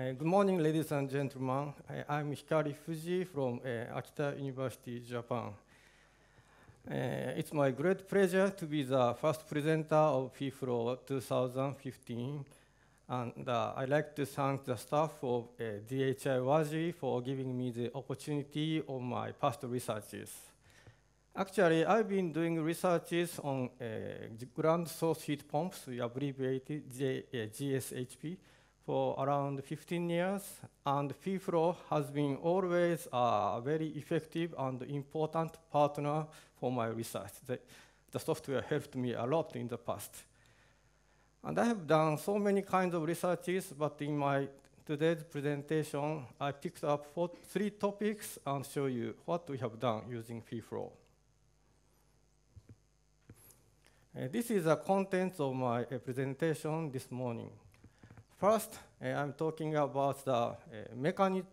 Uh, good morning, ladies and gentlemen. I'm Hikari Fujii from uh, Akita University, Japan. Uh, it's my great pleasure to be the first presenter of FEFLOW 2015. And uh, I'd like to thank the staff of uh, DHI WASY for giving me the opportunity of my past researches. Actually, I've been doing researches on ground source heat pumps, we abbreviated uh, GSHP, for around 15 years, and FEFLOW has been always a very effective and important partner for my research. The, the software helped me a lot in the past. And I have done so many kinds of researches, but in my today's presentation, I picked up four, three topics and show you what we have done using FEFLOW. Uh, this is the contents of my uh, presentation this morning. First, uh, I'm talking about the uh, mechani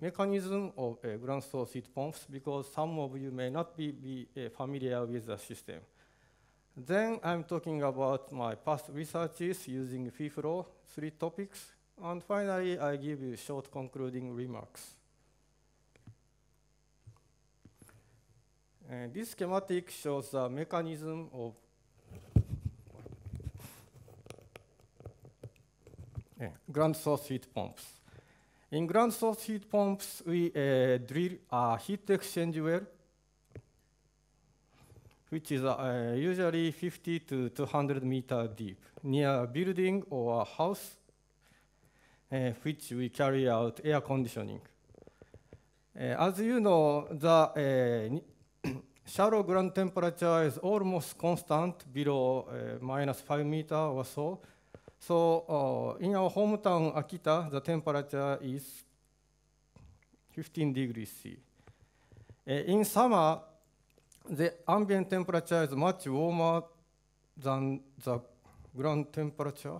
mechanism of uh, ground source heat pumps because some of you may not be, be familiar with the system. Then I'm talking about my past researches using FEFLOW, three topics, and finally I give you short concluding remarks. This schematic shows the mechanism of ground source heat pumps. In ground source heat pumps, we uh, drill a heat exchange well which is uh, usually 50 to 200 meter deep, near a building or a house, uh, which we carry out air conditioning. Uh, as you know, the shallow ground temperature is almost constant below minus 5 meter or so. So uh, in our hometown, Akita, the temperature is 15 degrees C. Uh, in summer, the ambient temperature is much warmer than the ground temperature.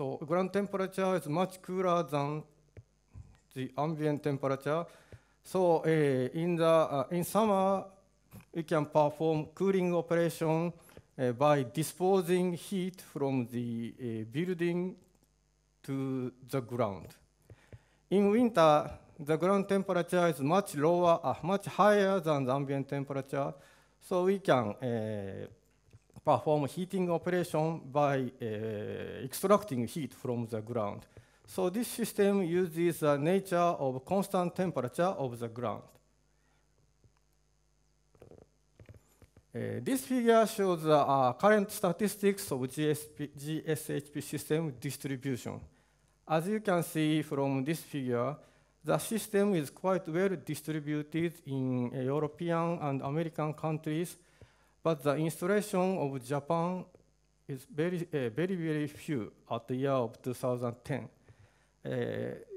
So ground temperature is much cooler than the ambient temperature. So uh, in, the, uh, in summer, we can perform cooling operation uh, by disposing heat from the uh, building to the ground. In winter, the ground temperature is much lower, uh, much higher than the ambient temperature, so we can uh, perform heating operation by uh, extracting heat from the ground. So this system uses the nature of constant temperature of the ground. Uh, this figure shows the uh, current statistics of GSP, GSHP system distribution. As you can see from this figure, the system is quite well distributed in European and American countries, but the installation of Japan is very, uh, very, very few at the year of 2010. Uh,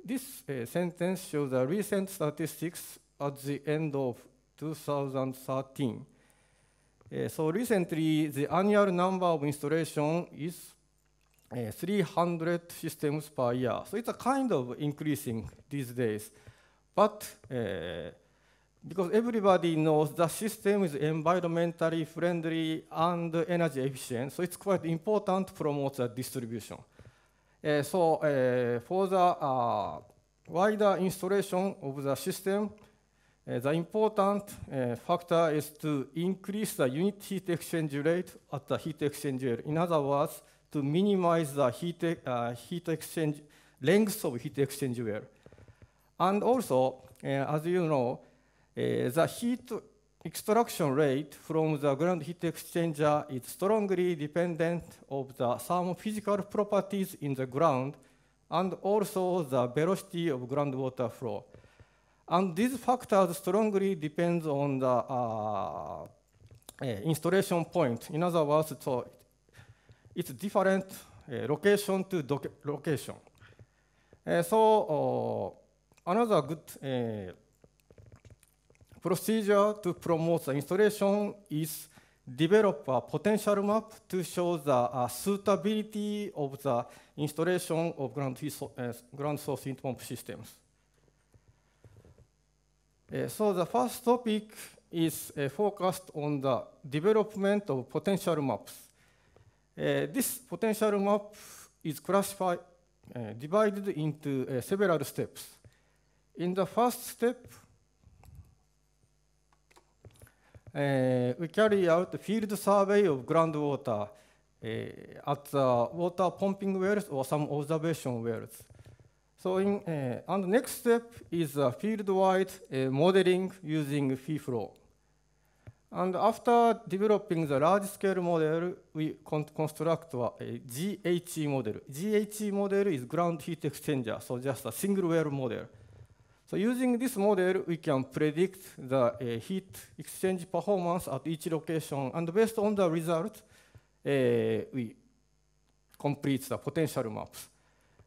this uh, sentence shows the recent statistics at the end of 2013. Uh, so recently, the annual number of installation is uh, 300 systems per year. So it's a kind of increasing these days. But because everybody knows the system is environmentally friendly and energy efficient, so it's quite important to promote the distribution. Uh, so uh, for the uh, wider installation of the system, uh, the important uh, factor is to increase the unit heat exchange rate at the heat exchanger. In other words, to minimize the heat, uh, heat exchange length of heat exchange well. And also, as you know, the heat extraction rate from the ground heat exchanger is strongly dependent of the thermophysical properties in the ground and also the velocity of groundwater flow. And these factors strongly depend on the uh, uh, installation point. In other words, so it's different uh, location to location. so another good procedure to promote the installation is develop a potential map to show the uh, suitability of the installation of ground, uh, ground source heat pump systems. Uh, so the first topic is uh, focused on the development of potential maps. Uh, this potential map is classified, uh, divided into several steps. In the first step, uh, we carry out field survey of groundwater uh, at the water pumping wells or some observation wells. So in, uh, and the next step is uh, field-wide uh, modeling using FEFLOW. And after developing the large-scale model, we con construct a, a GHE model. GHE model is ground heat exchanger, so just a single well model. So using this model, we can predict the uh, heat exchange performance at each location, and based on the result, uh, we complete the potential maps.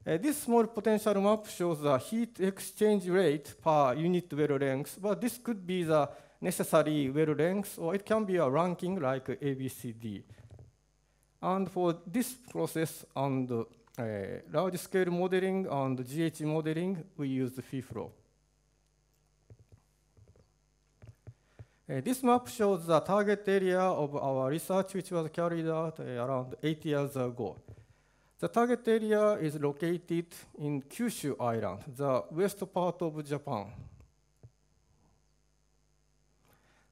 Uh, this small potential map shows the heat exchange rate per unit well length, but this could be the necessary well length, or it can be a ranking like ABCD. And for this process and uh, large-scale modeling and GH modeling, we use the FEFLOW. Uh, this map shows the target area of our research, which was carried out uh, around eight years ago. The target area is located in Kyushu Island, the west part of Japan.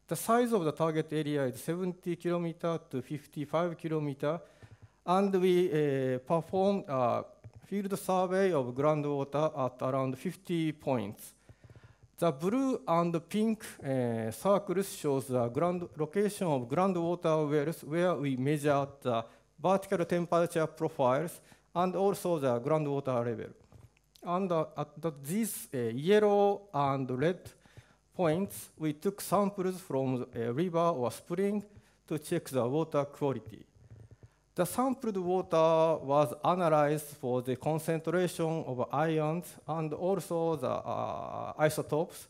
The size of the target area is 70 kilometer to 55 kilometer, and we uh, performed a field survey of groundwater at around 50 points. The blue and pink uh, circles shows the ground location of groundwater wells where we measure the vertical temperature profiles and also the groundwater level. And uh, at the, these uh, yellow and red points, we took samples from a river or spring to check the water quality. The sampled water was analyzed for the concentration of ions and also the uh, isotopes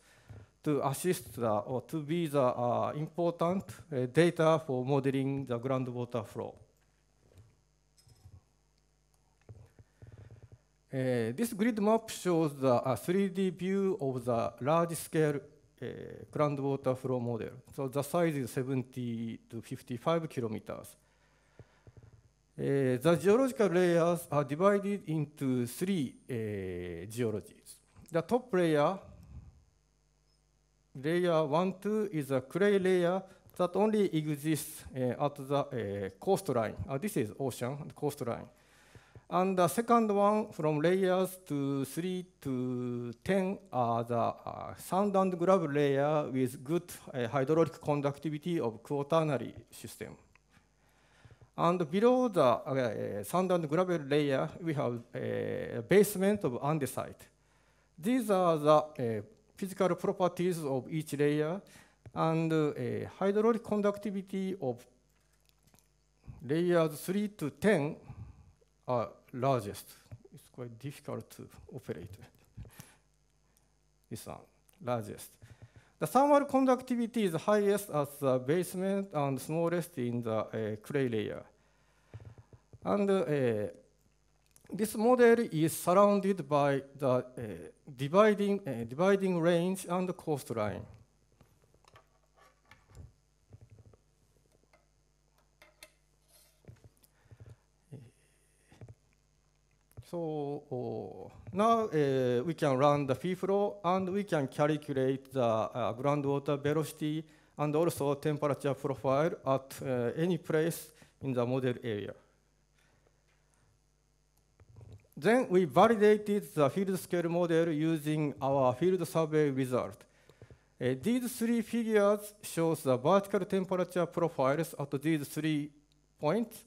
to assist the, or to be the uh, important uh, data for modeling the groundwater flow. Uh, this grid map shows the 3D view of the large-scale uh, groundwater flow model. So the size is 70 to 55 kilometers. Uh, the geological layers are divided into three uh, geologies. The top layer, layer 1, 2, is a clay layer that only exists uh, at the uh, coastline. Uh, this is ocean, coastline. And the second one, from layers to 3 to 10, are the uh, sand and gravel layer with good uh, hydraulic conductivity of quaternary system. And below the uh, sand and gravel layer, we have a basement of andesite. These are the uh, physical properties of each layer, and uh, hydraulic conductivity of layers 3 to 10 are largest. It's quite difficult to operate. this one, largest. The thermal conductivity is highest at the basement and smallest in the uh, clay layer. And uh, this model is surrounded by the uh, dividing, dividing range and the coastline. So uh, now uh, we can run the FEFLOW and we can calculate the uh, groundwater velocity and also temperature profile at uh, any place in the model area. Then we validated the field scale model using our field survey result. Uh, these three figures show the vertical temperature profiles at these three points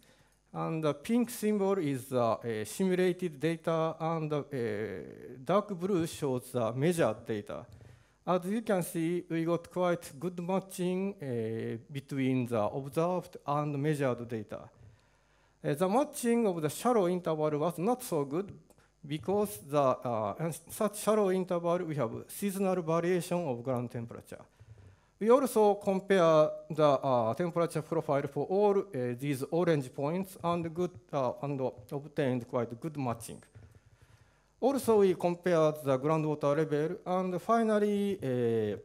and the pink symbol is uh, simulated data, and uh, dark blue shows the measured data. As you can see, we got quite good matching uh, between the observed and measured data. Uh, the matching of the shallow interval was not so good because the, uh, such shallow interval we have seasonal variation of ground temperature. We also compare the uh, temperature profile for all uh, these orange points and, good, uh, and obtained quite good matching. Also, we compared the groundwater level, and finally, uh,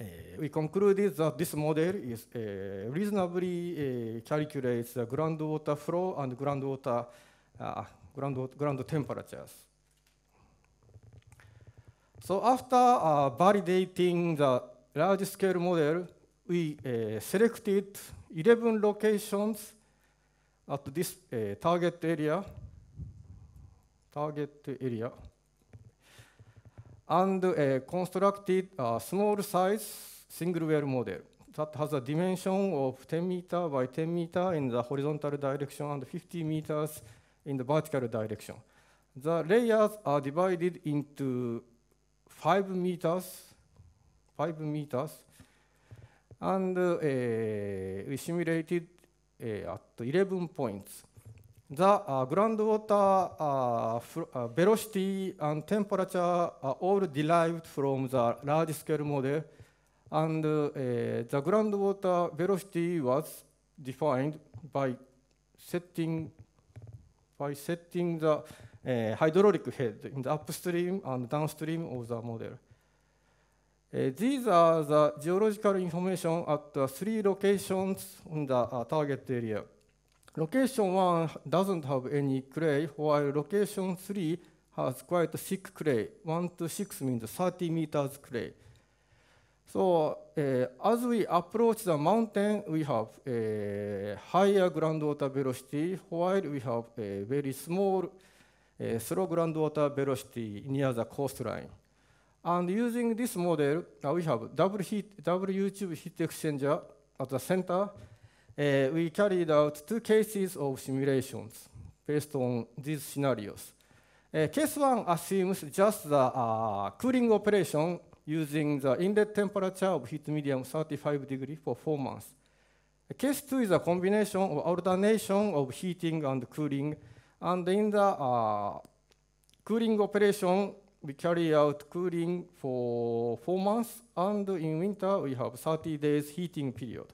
uh, we concluded that this model is uh, reasonably calculates the groundwater flow and groundwater ground, ground temperatures. So after validating the large-scale model, we uh, selected 11 locations at this uh, target area, target area, and uh, constructed a small size single well model that has a dimension of 10 meter by 10 meter in the horizontal direction and 50 meters in the vertical direction. The layers are divided into 5 meters, 5 meters, and uh, we simulated uh, at 11 points. The uh, groundwater uh, uh, velocity and temperature are all derived from the large-scale model, and uh, the groundwater velocity was defined by setting by setting the uh, hydraulic head in the upstream and downstream of the model. Uh, these are the geological information at the three locations in the uh, target area. Location 1 doesn't have any clay, while location 3 has quite thick clay. 1 to 6 means 30 meters clay. So uh, as we approach the mountain, we have a higher groundwater velocity, while we have a very small uh, slow groundwater velocity near the coastline. And using this model, uh, we have double, heat, double U-tube heat exchanger at the center. Uh, we carried out two cases of simulations based on these scenarios. Uh, case one assumes just the uh, cooling operation using the inlet temperature of heat medium 35 degree for four months. Case two is a combination of alternation of heating and cooling. And in the uh, cooling operation, we carry out cooling for four months, and in winter, we have 30 days heating period.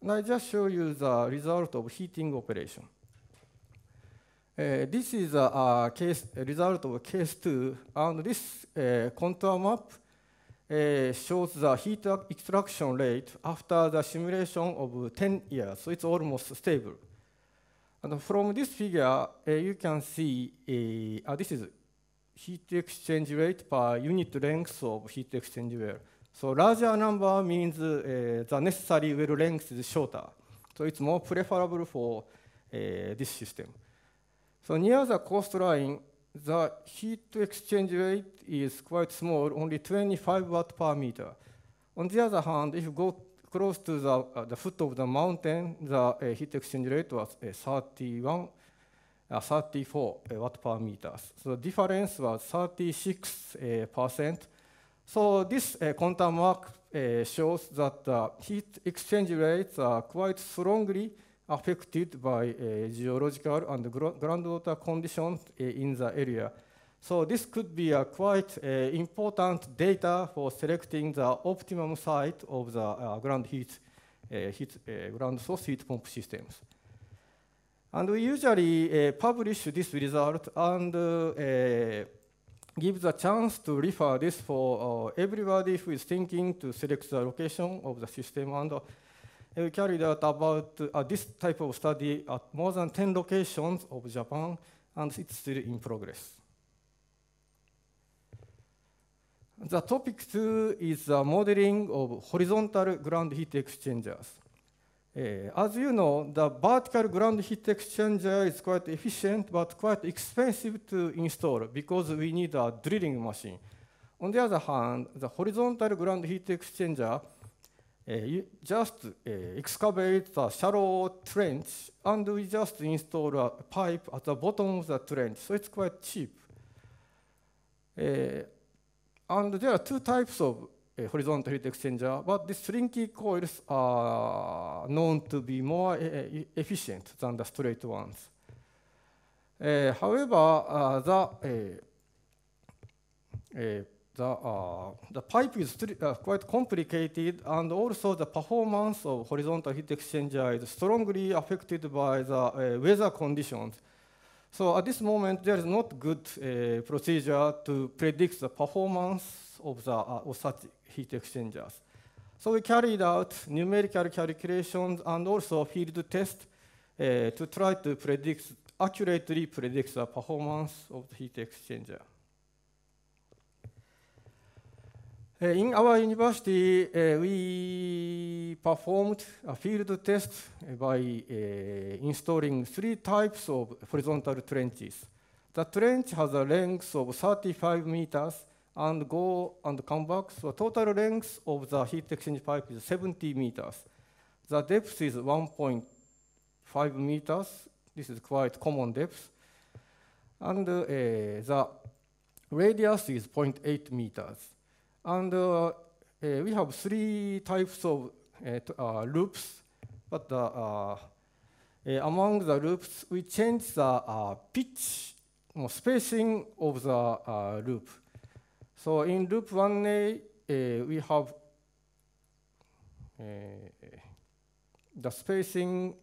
And I just show you the result of heating operation. Uh, this is a, a case a result of case two, and this uh, contour map uh, shows the heat extraction rate after the simulation of 10 years, so it's almost stable. And from this figure, uh, you can see uh, this is heat exchange rate per unit length of heat exchange well. So larger number means uh, the necessary well length is shorter. So it's more preferable for uh, this system. So near the coastline, the heat exchange rate is quite small, only 25 watt per meter. On the other hand, if you go close to the, uh, the foot of the mountain, the uh, heat exchange rate was uh, 31, uh, 34 uh, watt per meter. So the difference was 36 uh, percent. So this uh, contour mark shows that the heat exchange rates are quite strongly affected by geological and groundwater conditions in the area. So this could be a quite uh, important data for selecting the optimum site of the uh, ground heat, uh, heat ground source heat pump systems. And we usually uh, publish this result and uh, uh, give the chance to refer this for everybody who is thinking to select the location of the system and we carried out about uh, this type of study at more than 10 locations of Japan, and it's still in progress. The topic two is the modeling of horizontal ground heat exchangers. Uh, as you know, the vertical ground heat exchanger is quite efficient but quite expensive to install because we need a drilling machine. On the other hand, the horizontal ground heat exchanger eh, you just eh, excavate a shallow trench and we just install a pipe at the bottom of the trench, so it's quite cheap. and there are two types of horizontal heat exchanger, but the Slinky coils are known to be more efficient than the straight ones. however, the the, uh, the pipe is uh, quite complicated and also the performance of horizontal heat exchanger is strongly affected by the uh, weather conditions. So at this moment, there is not good uh, procedure to predict the performance of, the, uh, of such heat exchangers. So we carried out numerical calculations and also field tests uh, to try to predict, accurately predict the performance of the heat exchanger. Uh, in our university, uh, we performed a field test by uh, installing three types of horizontal trenches. The trench has a length of 35 meters and go and come back. So total length of the heat exchange pipe is 70 meters. The depth is 1.5 meters. This is quite common depth. And uh, the radius is 0.8 meters. And uh, uh, we have three types of uh, loops, but among the loops, we change the pitch, or spacing of the loop. So in loop 1A, we have the spacing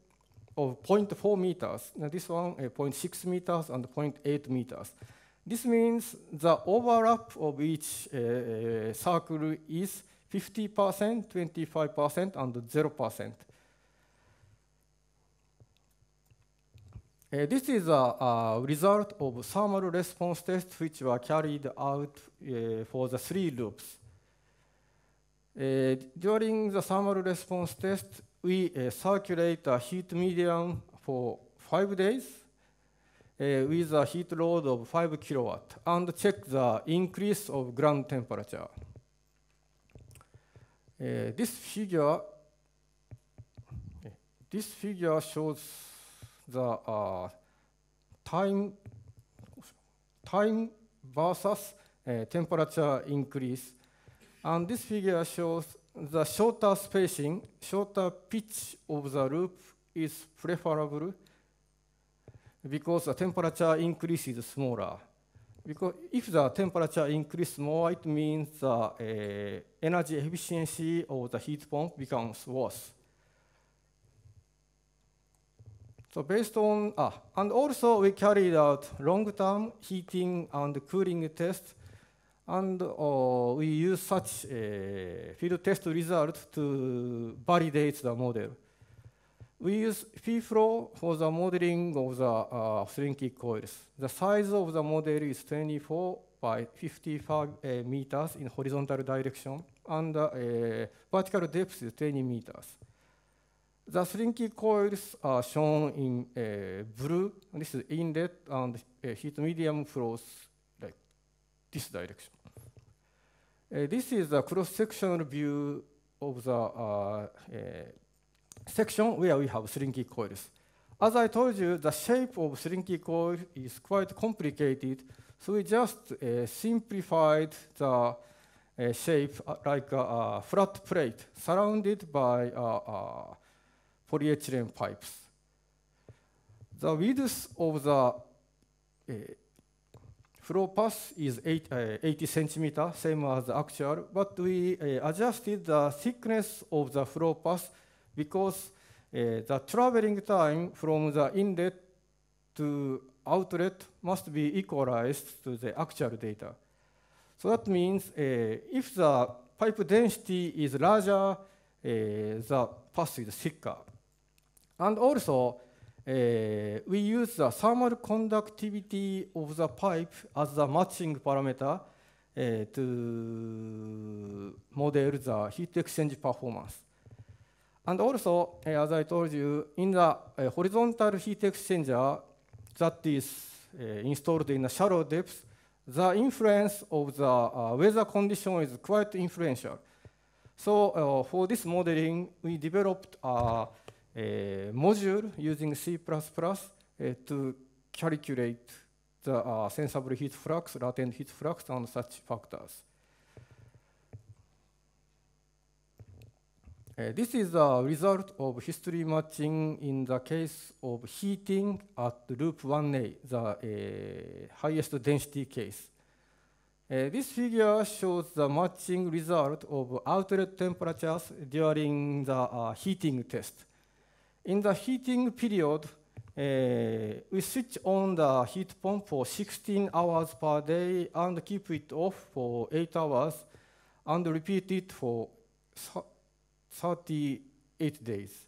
of 0.4 meters. Now this one, uh, 0.6 meters and 0.8 meters. This means the overlap of each uh, uh circle is 50%, 25%, and 0%. Uh, this is a, a, result of thermal response tests which were carried out uh, for the three loops. Uh, during the thermal response test, we uh, circulate a heat medium for five days uh, with a heat load of 5 kilowatt and check the increase of ground temperature. Uh, this figure this figure shows the uh, time time versus uh, temperature increase and this figure shows the shorter spacing shorter pitch of the loop is preferable because the temperature increase is smaller. Because if the temperature increases more, it means the uh, energy efficiency of the heat pump becomes worse. So based on, ah, and also we carried out long-term heating and cooling tests, and uh, we use such uh, field test results to validate the model. We use FEFLOW for the modeling of the uh, Slinky coils. The size of the model is 24 by 55 uh, meters in horizontal direction, and uh, vertical depth is 20 meters. The Slinky coils are shown in uh, blue. This is inlet and uh, heat medium flows like this direction. Uh, this is a cross-sectional view of the uh, section where we have slinky coils. As I told you, the shape of slinky coil is quite complicated, so we just uh, simplified the uh, shape uh, like a, a, flat plate surrounded by uh, uh, polyethylene pipes. The width of the uh, flow path is eight, 80 centimeter, same as the actual, but we adjusted the thickness of the flow path because uh, the traveling time from the inlet to outlet must be equalized to the actual data. So that means uh, if the pipe density is larger, uh, the path is thicker. And also, uh, we use the thermal conductivity of the pipe as the matching parameter uh, to model the heat exchange performance. And also, uh, as I told you, in the uh, horizontal heat exchanger that is uh, installed in a shallow depth, the influence of the uh, weather condition is quite influential. So uh, for this modeling, we developed a, module using C++ uh, to calculate the sensible heat flux, latent heat flux, and such factors. Uh, this is a result of history matching in the case of heating at loop 1A, the uh, highest density case. Uh, this figure shows the matching result of outlet temperatures during the uh, heating test. In the heating period, uh, we switch on the heat pump for 16 hours per day and keep it off for 8 hours and repeat it for 38 days.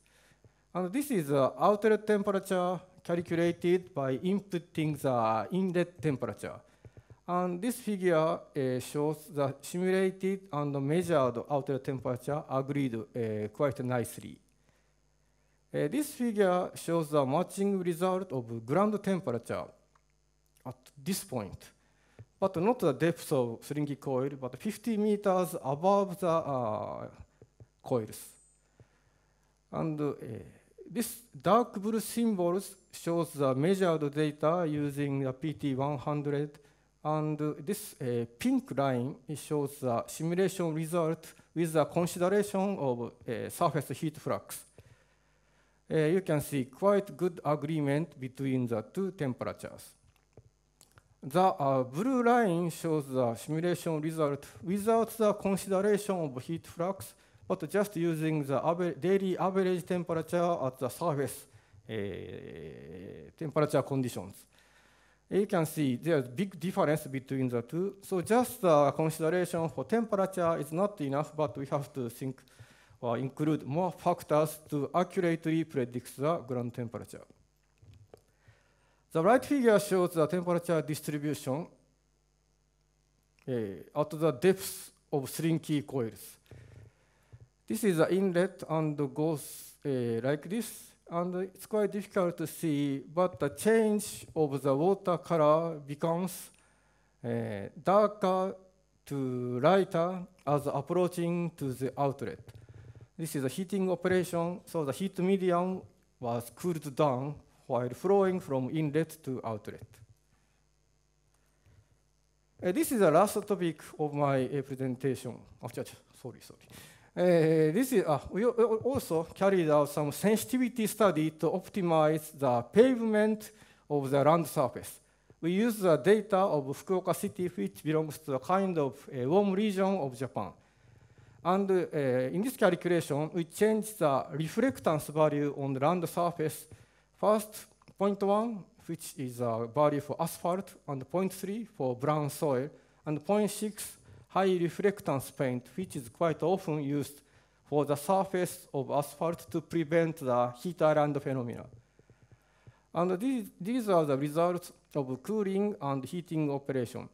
And this is the outlet temperature calculated by inputting the inlet temperature. And this figure uh, shows the simulated and measured outlet temperature agreed uh, quite nicely. Uh, this figure shows the matching result of ground temperature at this point, but not the depth of Slinky coil, but 50 meters above the uh, coils. And uh, this dark blue symbols shows the measured data using the PT100, and this uh, pink line shows the simulation result with the consideration of uh, surface heat flux. Uh, you can see quite good agreement between the two temperatures. The uh, blue line shows the simulation result without the consideration of heat flux, but just using the aver daily average temperature at the surface uh, temperature conditions. You can see there's big difference between the two. So just the consideration for temperature is not enough, but we have to think or include more factors to accurately predict the ground temperature. The right figure shows the temperature distribution uh, at the depth of slinky coils. This is the inlet and goes uh, like this, and it's quite difficult to see, but the change of the water color becomes uh, darker to lighter as approaching to the outlet. This is a heating operation, so the heat medium was cooled down while flowing from inlet to outlet. Uh, this is the last topic of my uh, presentation. Oh, sorry, sorry. Uh, this is, uh, we also carried out some sensitivity study to optimize the pavement of the land surface. We use the data of Fukuoka City, which belongs to a kind of a warm region of Japan. And uh, in this calculation, we change the reflectance value on the land surface. First, 0.1, which is a value for asphalt, and 0.3 for brown soil, and 0.6 high reflectance paint, which is quite often used for the surface of asphalt to prevent the heat island phenomena. And these, these are the results of cooling and heating operation.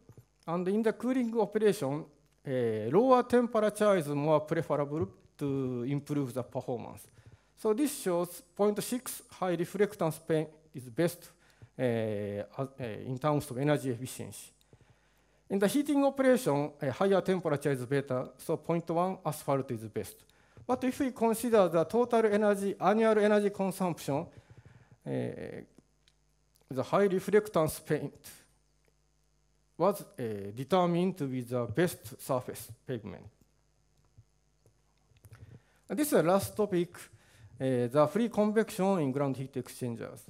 And in the cooling operation, uh, lower temperature is more preferable to improve the performance. So this shows 0.6 high reflectance paint is best uh, uh, in terms of energy efficiency. In the heating operation, a higher temperature is better, so 0.1 asphalt is best. But if we consider the total energy, annual energy consumption, uh, the high reflectance paint was uh, determined to be the best surface pavement. And this is the last topic, uh, the free convection in ground heat exchangers.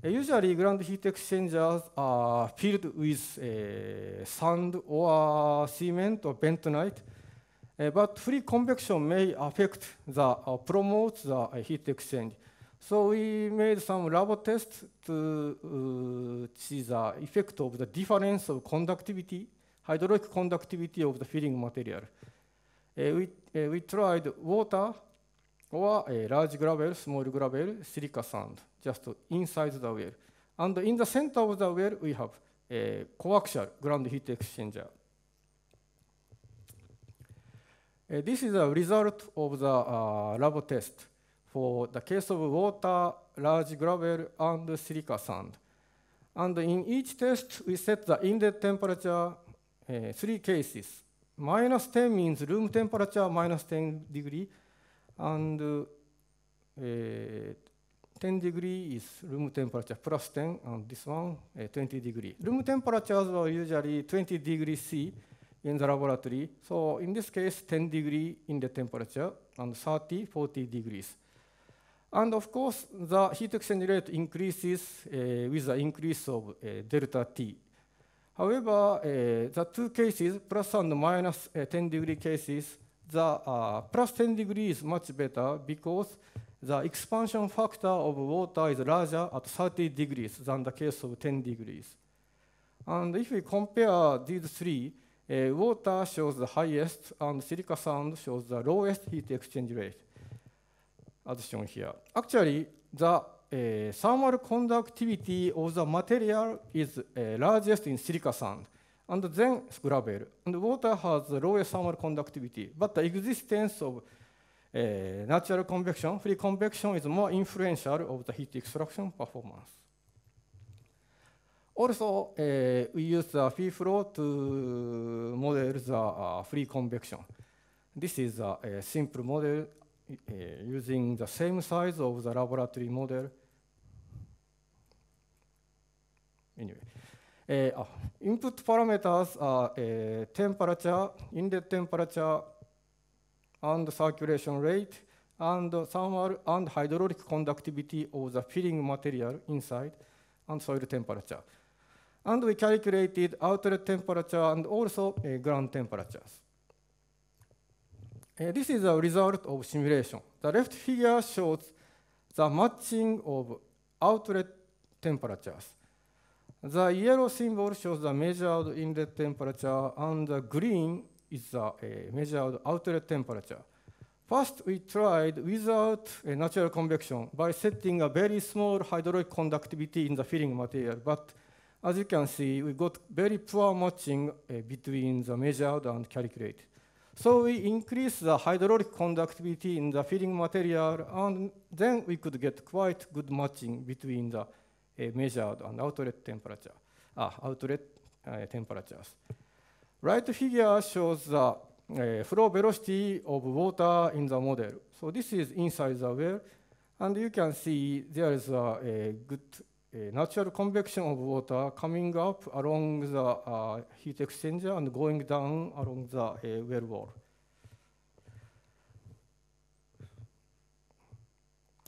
Uh, usually, ground heat exchangers are filled with uh, sand or cement or bentonite, uh, but free convection may affect the uh, promote the heat exchange. So we made some lab tests to uh, see the effect of the difference of conductivity, hydraulic conductivity of the filling material. Uh, we, uh, we tried water or large gravel, small gravel, silica sand, just inside the well. And in the center of the well, we have a coaxial ground heat exchanger. Uh, this is a result of the uh, lab test for the case of water, large gravel, and silica sand. And in each test, we set the inlet temperature uh, three cases. Minus 10 means room temperature minus 10 degree, and uh, 10 degree is room temperature plus 10, and this one uh, 20 degree. Room temperatures are usually 20 degrees C in the laboratory. So in this case, 10 degree in the temperature and 30, 40 degrees. And of course, the heat exchange rate increases uh, with the increase of uh, delta T. However, the two cases, plus and minus 10 degree cases, the plus 10 degree is much better because the expansion factor of water is larger at 30 degrees than the case of 10 degrees. And if we compare these three, uh, water shows the highest and silica sand shows the lowest heat exchange rate, as shown here. Actually, the uh, thermal conductivity of the material is uh, largest in silica sand, and then gravel. And water has the lowest thermal conductivity, but the existence of uh, natural convection, free convection is more influential of the heat extraction performance. Also, uh, we use the free flow to model the uh, free convection. This is a, a simple model uh, using the same size of the laboratory model. Anyway, uh, input parameters are uh, temperature, inlet temperature, and circulation rate, and thermal and hydraulic conductivity of the filling material inside, and soil temperature. And we calculated outlet temperature and also uh, ground temperatures. Uh, this is a result of simulation. The left figure shows the matching of outlet temperatures. The yellow symbol shows the measured inlet temperature, and the green is the uh, measured outlet temperature. First, we tried without natural convection by setting a very small hydraulic conductivity in the filling material, but as you can see, we got very poor matching uh, between the measured and calculated. So we increased the hydraulic conductivity in the filling material, and then we could get quite good matching between the uh, measured and outlet temperature, ah, outlet temperatures. Right figure shows the uh, flow velocity of water in the model. So this is inside the well, and you can see there is a, a good natural convection of water coming up along the uh, heat exchanger and going down along the uh, well wall.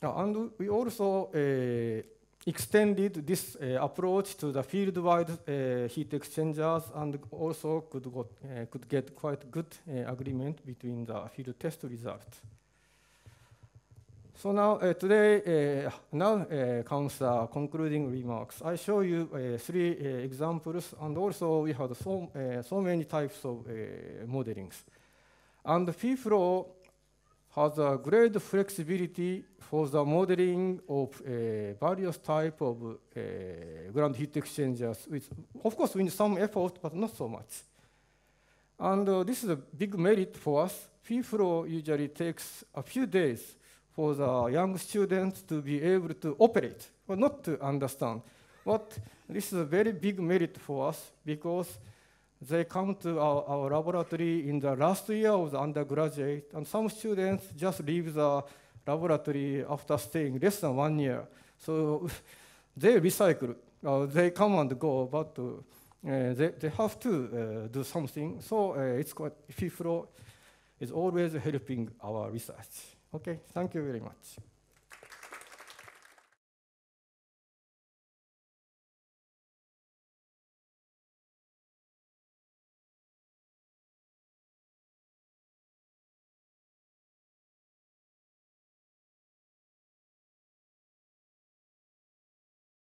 Uh, and we also uh, extended this uh, approach to the field-wide uh, heat exchangers and also could, got, could get quite good agreement between the field test results. So now, uh, today, uh, now uh, comes the concluding remarks. I show you uh, three uh, examples, and also we have so, uh, so many types of modelings. And FEFLOW has a great flexibility for the modeling of eh, various type of eh, ground heat exchangers, which, of course, need some effort, but not so much. And uh, this is a big merit for us. FEFLOW usually takes a few days for the young students to be able to operate, but not to understand. But this is a very big merit for us because they come to our, our laboratory in the last year of the undergraduate, and some students just leave the laboratory after staying less than one year. So they recycle. Uh, they come and go, but uh, they, they have to uh, do something. So uh, it's quite, FEFLOW is always helping our research. Okay, thank you very much.